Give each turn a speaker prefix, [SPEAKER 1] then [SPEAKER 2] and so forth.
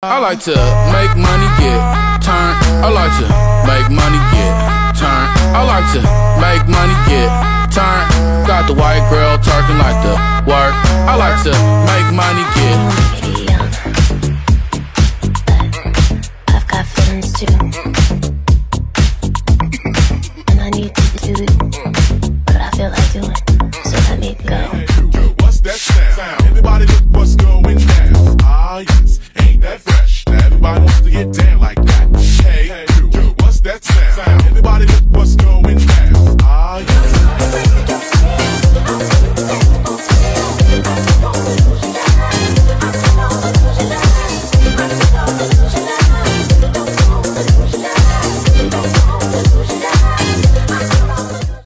[SPEAKER 1] I like to make money get turn. I like to make money get turn. I like to make money get turn. Got the white girl talking like the work. I like to make money get.
[SPEAKER 2] I've got too, and I need to do it, but I feel like doing. So let me go.